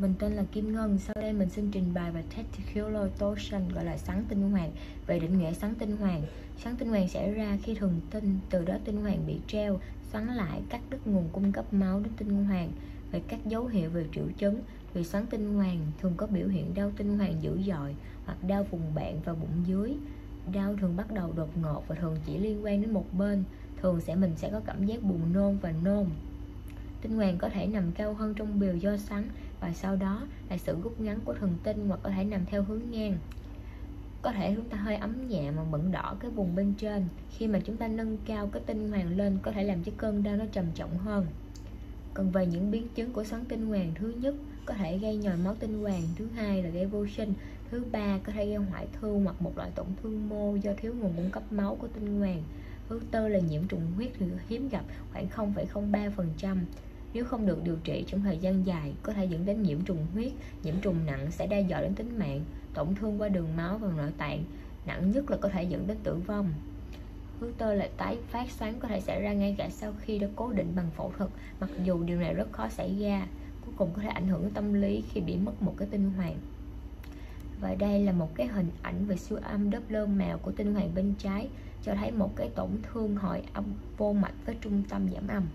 Mình tên là Kim Ngân, sau đây mình xin trình bày về Testicular torsion gọi là xoắn tinh hoàn. Về định nghĩa xoắn tinh hoàn, xoắn tinh hoàn xảy ra khi thường tinh từ đó tinh hoàn bị treo, xoắn lại, cắt đứt nguồn cung cấp máu đến tinh hoàn. Về các dấu hiệu về triệu chứng, vì xoắn tinh hoàn thường có biểu hiện đau tinh hoàn dữ dội hoặc đau vùng bạn và bụng dưới. Đau thường bắt đầu đột ngột và thường chỉ liên quan đến một bên. Thường sẽ mình sẽ có cảm giác buồn nôn và nôn. Tinh hoàng có thể nằm cao hơn trong bìu do sắn và sau đó là sự rút ngắn của thần tinh hoặc có thể nằm theo hướng ngang. Có thể chúng ta hơi ấm nhẹ mà bẩn đỏ cái vùng bên trên. Khi mà chúng ta nâng cao cái tinh hoàng lên có thể làm cho cơn đau nó trầm trọng hơn. Còn về những biến chứng của xoắn tinh hoàng thứ nhất có thể gây nhồi máu tinh hoàng. Thứ hai là gây vô sinh. Thứ ba có thể gây hoại thương hoặc một loại tổn thương mô do thiếu nguồn cung cấp máu của tinh hoàng. Thứ tư là nhiễm trùng huyết thì hiếm gặp khoảng 0,03 phần trăm nếu không được điều trị trong thời gian dài, có thể dẫn đến nhiễm trùng huyết, nhiễm trùng nặng sẽ đe dọa đến tính mạng, tổn thương qua đường máu và nội tạng. Nặng nhất là có thể dẫn đến tử vong. Thứ tư là tái phát xoắn có thể xảy ra ngay cả sau khi đã cố định bằng phẫu thuật, mặc dù điều này rất khó xảy ra. Cuối cùng có thể ảnh hưởng tâm lý khi bị mất một cái tinh hoàn. Và đây là một cái hình ảnh về siêu âm Doppler màu của tinh hoàn bên trái, cho thấy một cái tổn thương hội âm vô mạch với trung tâm giảm âm.